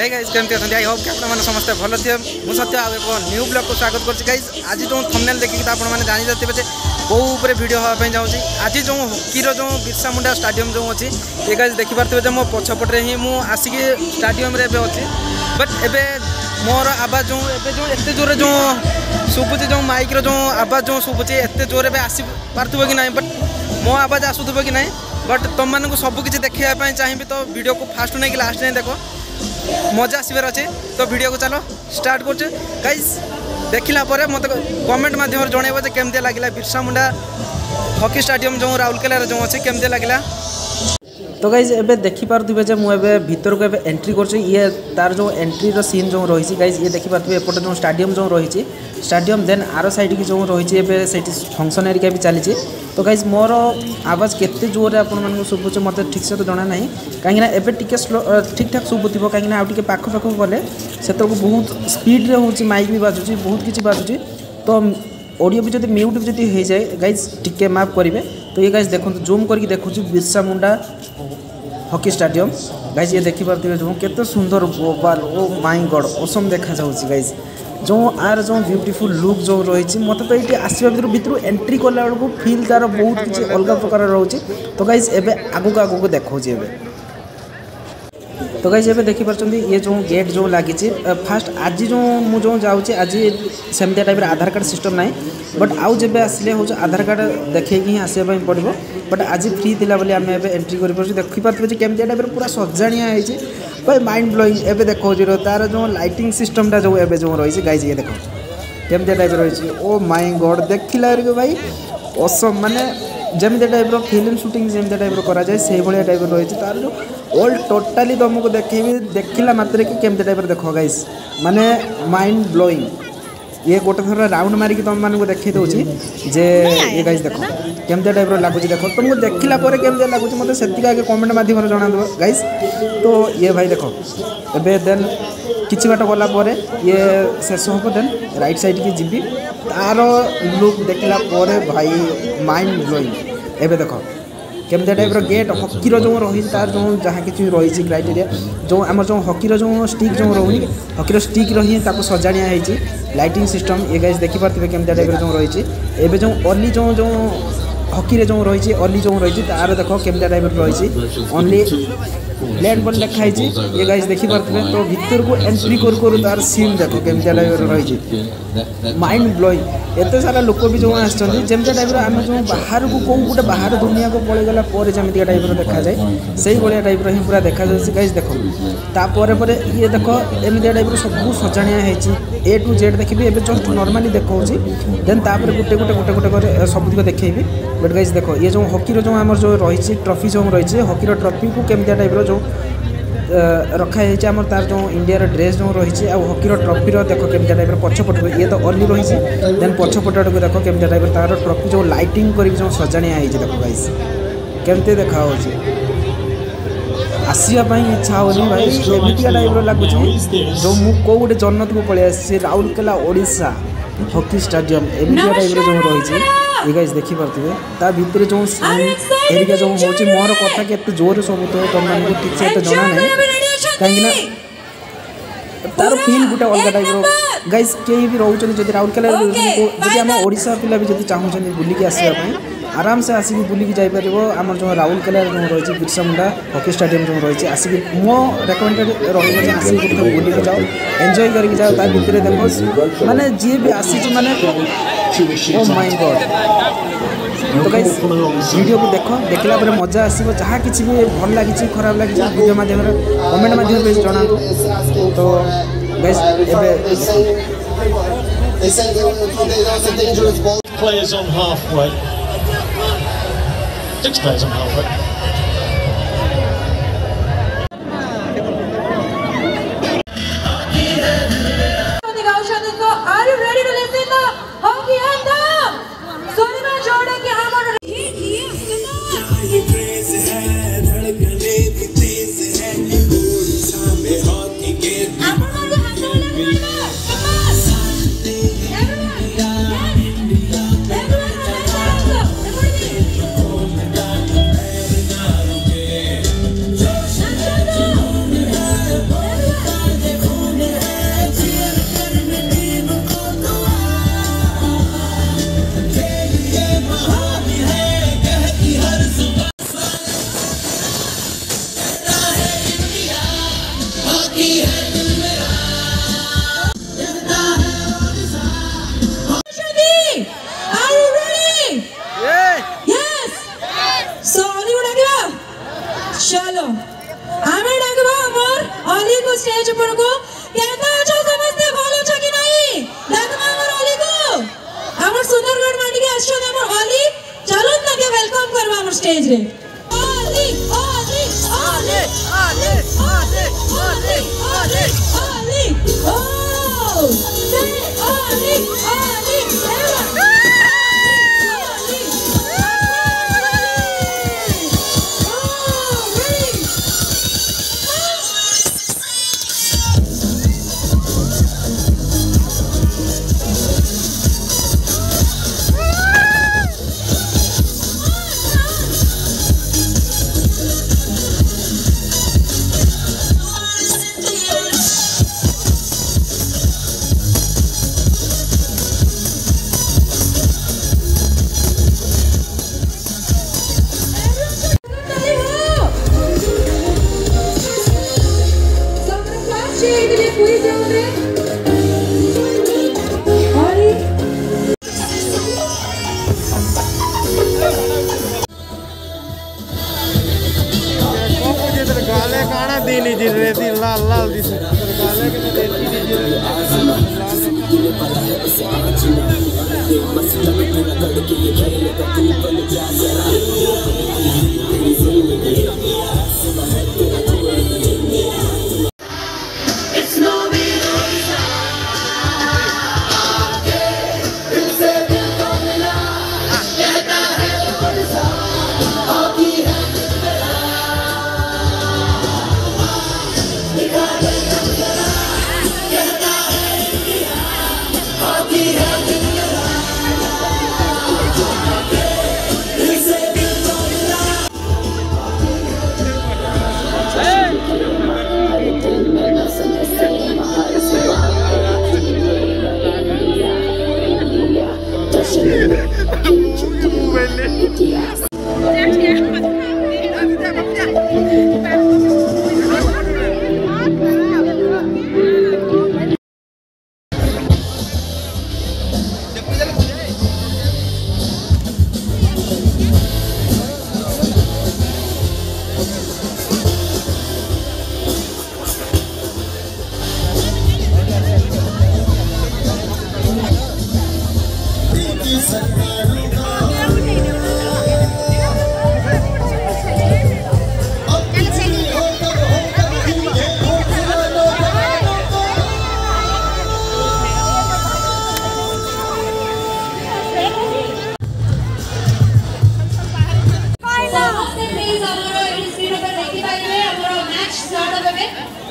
हे अच्छा I hope कि आपने समस्ते भल थे मुझे सत्य आव न्यू ब्लग को स्वागत करुँच गाइज आज जो थमेल देखिए तो आपने जान जाते जे कौर भिड हाँपे चाहिए आज जो हकीर जो बिर्सा मुंडा स्टाडियम जो अच्छी ये गाइज देखिपारे मो पक्षपटे ही आसिक स्टाडियम अच्छी बट ए मोर आवाज जो जो एत जोर जो शुभुचे जो माइक रो आवाज जो शुभुचे एत जोर एवं आसी पार्थ्य कि ना बट मो आवाज आसू कि ना बट तुमको सबकि देखापी चाहिए तो भिडियो को फास्ट नहीं कि लास्ट नहीं देख मजा आसबार भिड भिडियो चल स्टार्ट मत कमेंट मध्यम म कमेन्ट माध्यम लगे बिरसा मुंडा हकी स्टाडियम जो राउरकेला जो अच्छे के लाग्छ তো গাইজ এবে দেখিপারে যে মু এবে ভিতরক এবে এন্ট্রি করছি ইয়ে তার যে এন্ট্রির সিন যে রয়েছে গাইজ ইয়ে দেখি দেখিপারে এপটে যে স্টাডিয়াম যে রয়েছে স্টাডিয়াম দেন আর সাইড কি যে রয়েছে এবে সেইটি ফংশন এরিকা বি চালছে তো গাইজ মোর আওয়াজ কেতে জোরে আপনার শুভুছে মতো ঠিকসে তো জনা না কিনা এবে টিকি স্লো ঠিকঠাক শুভুথিব কিনা আউ টিকি পাখ পাখ গলে সেতক বহুত স্পিড্রে হচ্ছে মাইক বি বাজুছি বহু কিছু বাজুছি তো অডিও বি যদি মিউট যদি হয়ে যায় গাইজ টিকি মাফ করবে तो ये गाइज देखो जूम करके देखु Birsa Munda hockey stadium guys ये देखिपे जो केत सुंदर ओवाल ओ माई गड ओसम देखा जाऊँगी गाइज जो आर जो ब्यूटीफुल लुक जो रही मत तो ये आसवा भितर भितर एंट्री कला बेलू फिल तार बहुत किसी अलग प्रकार रोचे तो गाइज एवं आगक आगक देखा एवं তো গাইজ এবার দেখিপারছেন ইয়ে যে গেট যে লাগিছে ফার্স্ট আজি যে মু যে যাচ্ছি আজি সেমিয়া টাইপের আধার কার্ড সিস্টম নাই বট আউ যে আসলে হচ্ছে আধার কার্ড দেখাইকি হি আসা পড়ব বট আজি ফ্রি লা বলে আমি এবার এন্ট্রি করে দেখিপারে যে কেমিয়া টাইপের পুরা সজাণিয়া হয়েছে ভাই মাইন্ড ব্লোইং এবে দেখছি তার যে লাইটিং সিস্টমটা যে এবে যে রয়েছে গাইজ ইয়ে দেখ কেমিয়া টাইপ রয়েছে ও মাই গড দেখিলা ভাই অসম মানে ଯେମିତି ଟାଇପ୍ର ଫିଲ୍ମ ସୁଟିଂ ଯେମିତି ଟାଇପ୍ର କରାଯାଏ ସେଇଭଳିଆ ଟାଇପ୍ର ରହିଛି ତା'ର ଯେଉଁ ଓଲ୍ଡ ଟୋଟାଲି ତୁମକୁ ଦେଖେଇବି ଦେଖିଲା ମାତ୍ରେ କି କେମିତି ଟାଇପ୍ର ଦେଖ ଗାଇସ୍ ମାନେ ମାଇଣ୍ଡ ବ୍ଲୋଇଂ ଇଏ ଗୋଟେ ଥର ରାଉଣ୍ଡ ମାରିକି ତୁମମାନଙ୍କୁ ଦେଖେଇ ଦେଉଛି ଯେ ଇଏ ଗାଇଜ୍ ଦେଖ କେମିତିଆ ଟାଇପ୍ର ଲାଗୁଛି ଦେଖ ତୁମକୁ ଦେଖିଲା ପରେ କେମିତିଆ ଲାଗୁଛି ମୋତେ ସେତିକି ଆଗେ କମେଣ୍ଟ ମାଧ୍ୟମରେ ଜଣାଇଦେବ ଗାଇଜ୍ ତ ଇଏ ଭାଇ ଦେଖ ଏବେ ଦେନ୍ କିଛି ବାଟ ଗଲା ପରେ ଇଏ ଶେଷ ହେବ ଦେନ୍ ରାଇଟ୍ ସାଇଡ଼୍କି ଯିବି ତାର ଲୁକ୍ ଦେଖିଲା ପରେ ଭାଇ ମାଇଣ୍ଡ ବ୍ଲୋଇଂ ଏବେ ଦେଖ କେମିତିଆ ଟାଇପ୍ର ଗେଟ୍ ହକିର ଯେଉଁ ରହିଛି ତା'ର ଯେଉଁ ଯାହା କିଛି ରହିଛି କ୍ରାଇଟେରିଆ ଯେଉଁ ଆମର ଯେଉଁ ହକିର ଯେଉଁ ଷ୍ଟିକ୍ ଯେଉଁ ରହୁନି ହକିର ଷ୍ଟିକ୍ର ହିଁ ତାକୁ ସଜାଡ଼ିଆ ହେଇଛି ଲାଇଟିଂ ସିଷ୍ଟମ୍ ଏ ଗାଇଜ୍ ଦେଖିପାରୁଥିବେ କେମିତିଆ ଟାଇପ୍ର ଯେଉଁ ରହିଛି ଏବେ ଯେଉଁ ଅଲି ଯେଉଁ ଯେଉଁ হকিরে ଯେଉଁ ରହିଛି ଅଲି ଯେଉଁ ରହିଛି ତା'ର ଦେଖ କେମିତିଆ ଟାଇପ୍ର ରହିଛି ଓନ୍ଲି ଲ୍ୟାଣ୍ଡ ବଲ୍ ଲେଖା ହେଇଛି ଇଏ ଗାଇସ୍ ଦେଖିପାରୁଥିବେ ତ ଭିତରକୁ ଏଣ୍ଟ୍ରି କରୁ କରୁ ତା'ର ସିମ୍ ଦେଖ କେମିତିଆ ଟାଇପ୍ର ରହିଛି ମାଇଣ୍ଡ ବ୍ଲୋଇଂ ଏତେ ସାରା ଲୋକ ବି ଯେଉଁ ଆସିଛନ୍ତି ଯେମିତିଆ ଟାଇପ୍ର ଆମେ ଯେଉଁ ବାହାରକୁ କେଉଁ ଗୋଟେ ବାହାର ଦୁନିଆକୁ ପଳେଇଗଲା ପରେ ଯେମିତିକା ଟାଇପ୍ର ଦେଖାଯାଏ ସେଇଭଳିଆ ଟାଇପ୍ର ହିଁ ପୁରା ଦେଖାଯାଉଛି ଗାଇସ୍ ଦେଖ ତାପରେ ପରେ ଇଏ ଦେଖ ଏମିତିଆ ଟାଇପ୍ର ସବୁ ସଜାଣିଆ ହେଇଛି ଏ ଟୁ ଜେଡ଼୍ ଦେଖିବି ଏବେ ଜଷ୍ଟ ନର୍ମାଲି ଦେଖାଉଛି ଦେନ୍ ତାପରେ ଗୋଟେ ଗୋଟେ ଗୋଟେ ଗୋଟେ କରି ସବୁତକ ଦେଖେଇବି ବଟ୍ ଗାଇଜ୍ ଦେଖ ଇଏ ଯେଉଁ ହକିର ଯେଉଁ ଆମର ଯେଉଁ ରହିଛି ଟ୍ରଫି ଯେଉଁ ରହିଛି ହକିର ଟ୍ରଫିକୁ କେମିତିଆ ଟାଇପ୍ର ଯେଉଁ ରଖାଯାଇଛି ଆମର ତାର ଯେଉଁ ଇଣ୍ଡିଆର ଡ୍ରେସ୍ ଯେଉଁ ରହିଛି ଆଉ ହକିର ଟ୍ରଫିର ଦେଖ କେମିତିଆ ଟାଇପ୍ର ପଛପଟକୁ ଇଏ ତ ଅଲି ରହିଛି ଦେନ୍ ପଛପଟ ଆଡ଼କୁ ଦେଖ କେମିତିଆ ଟାଇପ୍ର ତାର ଟ୍ରଫି ଯେଉଁ ଲାଇଟିଂ କରିକି ଯେଉଁ ସଜାଣିଆ ହେଇଛି ଦେଖ ଗାଇଜ୍ କେମିତି ଦେଖାହେଉଛି ଆସିବା ପାଇଁ ଇଚ୍ଛା ହେଉନି ଭାଇ ଏମିତିକା ଟାଇପ୍ର ଲାଗୁଛି ଯେଉଁ ମୁଁ କେଉଁ ଗୋଟେ ଜନ୍ନତକୁ ପଳେଇ ଆସିଛି ରାଉରକେଲା ଓଡ଼ିଶା ହକି ଷ୍ଟାଡ଼ିୟମ୍ ଏମିତିକା ଟାଇପ୍ର ଯେଉଁ ରହିଛି ଏ ଗାଇଜ୍ ଦେଖିପାରୁଥିବେ ତା ଭିତରେ ଯେଉଁ ଏରିକା ଯେଉଁ ହେଉଛି ମୋର କଥା କେତେ ଜୋରରେ ଶୁଭୁଥିବ ତୁମମାନଙ୍କୁ ଠିକ୍ସେ ଏତେ ଜଣା ନାହିଁ କାହିଁକିନା ତାର ଫିଲ୍ ଗୋଟେ ଅଲଗା ଟାଇପ୍ର ଗାଇଜ୍ କେହି ବି ରହୁଛନ୍ତି ଯଦି ରାଉରକେଲାରେ ଯଦି ଆମ ଓଡ଼ିଶା ପିଲା ବି ଯଦି ଚାହୁଁଛନ୍ତି ବୁଲିକି ଆସିବା ପାଇଁ আরামসে আসিকি বুলিকি যাইপারিব আমার যে রাউরকেলার যে রয়েছে বিরসা মুন্ডা হকি স্টাডিয়াম যে রয়েছে আসিকি মো রেকমেন্ডেড রহব যে আসিকি তুমি বুলিকি যাও এনজয় করি যাও তার ভিতরে দেখো মানে যে বি মানে ও মাই গড তো ভিডিওকে দেখ দেখিলা পরে মজা আসব যা কিছু বি ভাল লাগিছি খারাপ লাগিছি ভিডিও মাধ্যমে কমেন্ট মাধ্যমে জনা তো Players on halfway. six guys. I'm of stage day. Oh! 你给的个独。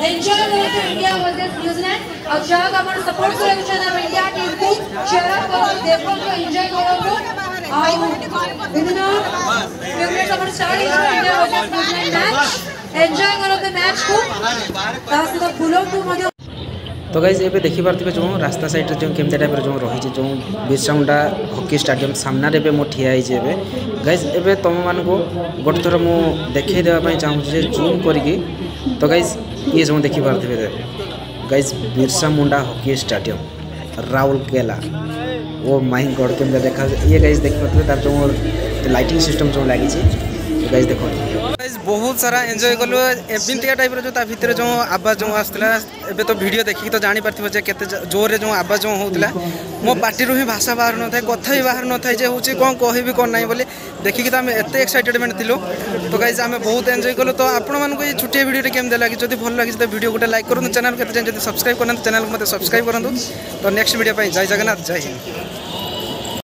enjoy કરો ઇન્ડિયા વર્સેસ ન્યુઝીલેન્ડ અક્ષાક આપણો સપોર્ટ કર્યો છે ઇન્ડિયા ટીમ তো গাইজ এবার দেখি দেখিপারে যে রাস্তা সাইডে যে কেমি টাইপের যে রয়েছে যে বিরসাউন্ডা হকি স্টাডিয়াম সামনার এবার মু ঠিয়া হয়েছি এবার গাইজ এবার তুম মানুষ গোটে থর মু দেখাই দেওয়া চাহুছি যে জুম করি তো গাইজ ইয়ে যে দেখি দেখিপারে guys Birsa Munda hockey stadium Rahul केला वो માઇન ગોડ કે અંદર દેખાશે એ ગાઈઝ દેખવા તો તાર તો લાઇટિંગ સિસ્ટમ જો લાગી છે તો ગાઈઝ દેખો বহুত সারা এনজয় কৰলো এফ বিন টিকা টাইপৰ যো তা ভিতৰৰ যো आवाज যো আছিল এবে তো ভিডিও দেখি তো জানি পৰিছে যে কতে জোৰে যো आवाज যো হৈছিল ম পার্টিৰোহে ভাষা বাহৰ নথাই কথা বি বাহৰ নথাই যে হচি কোন কহিবি কোন নাই বুলি দেখিকি তো আমি এতে এক্সাইটমেন্ট থিলো তো গাইজ আমি বহুত এনজয় কৰলো তো আপোনাকো এই ছুটিয়া ভিডিওটি কেন দেলাকি যদি ভাল লাগিছে তেন ভিডিওটা লাইক কৰে চ্যানেল কেটে যায় যদি সাবস্ক্রাইব কৰে চ্যানেলৰ মতে সাবস্ক্রাইব কৰে তো নেক্সট ভিডিঅ পাই যায় জাগনাত যায়